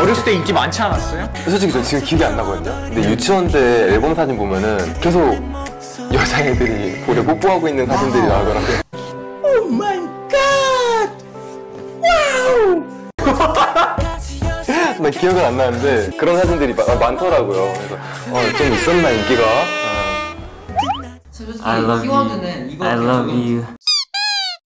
어렸을 때 인기 많지 않았어요? 솔직히 저 지금 기억이 안 나거든요. 근데 유치원 때 앨범 사진 보면은 계속 여자애들이 볼에 뽀뽀하고 있는 사진들이 나오더라고요. Oh my God! Wow! 나 기억은 안 나는데 그런 사진들이 마- 많더라고요. 그래서 어, 좀 있었나 인기가. 아. I love you. I love you.